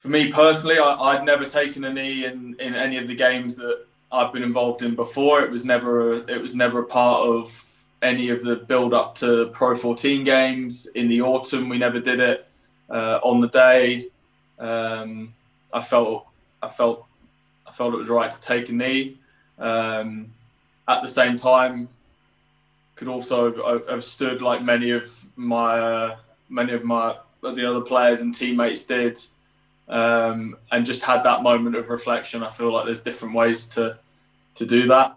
For me personally, I, would never taken a knee in, in any of the games that I've been involved in before. It was never a, it was never a part of any of the build up to Pro 14 games in the autumn. We never did it uh, on the day. Um, I felt I felt I felt it was right to take a knee. Um, at the same time, could also have stood like many of my uh, many of my the other players and teammates did, um, and just had that moment of reflection. I feel like there's different ways to to do that.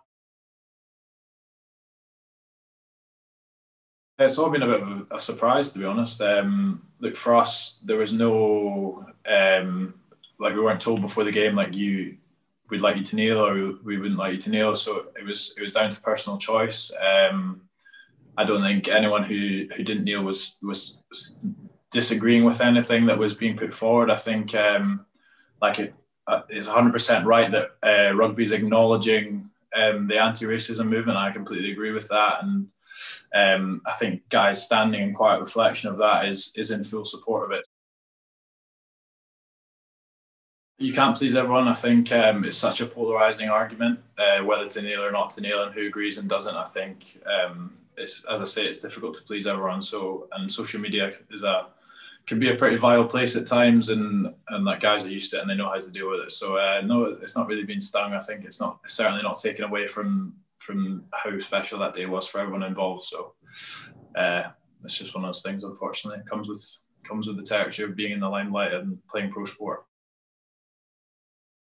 It's all been a bit of a surprise, to be honest. Um, look, for us, there was no um, like we weren't told before the game like you we'd like you to kneel or we wouldn't like you to kneel. So it was it was down to personal choice. Um, I don't think anyone who who didn't kneel was was disagreeing with anything that was being put forward. I think um, like it uh, is 100% right that uh, rugby is acknowledging um, the anti-racism movement. I completely agree with that, and um, I think guys standing in quiet reflection of that is is in full support of it you can't please everyone. I think um, it's such a polarizing argument uh, whether to kneel or not to kneel, and who agrees and doesn't. I think um, it's as I say, it's difficult to please everyone. So and social media is a can be a pretty vile place at times, and and like guys are used to it and they know how to deal with it. So uh, no, it's not really been stung. I think it's not it's certainly not taken away from from how special that day was for everyone involved. So uh, it's just one of those things. Unfortunately, it comes with comes with the texture of being in the limelight and playing pro sport.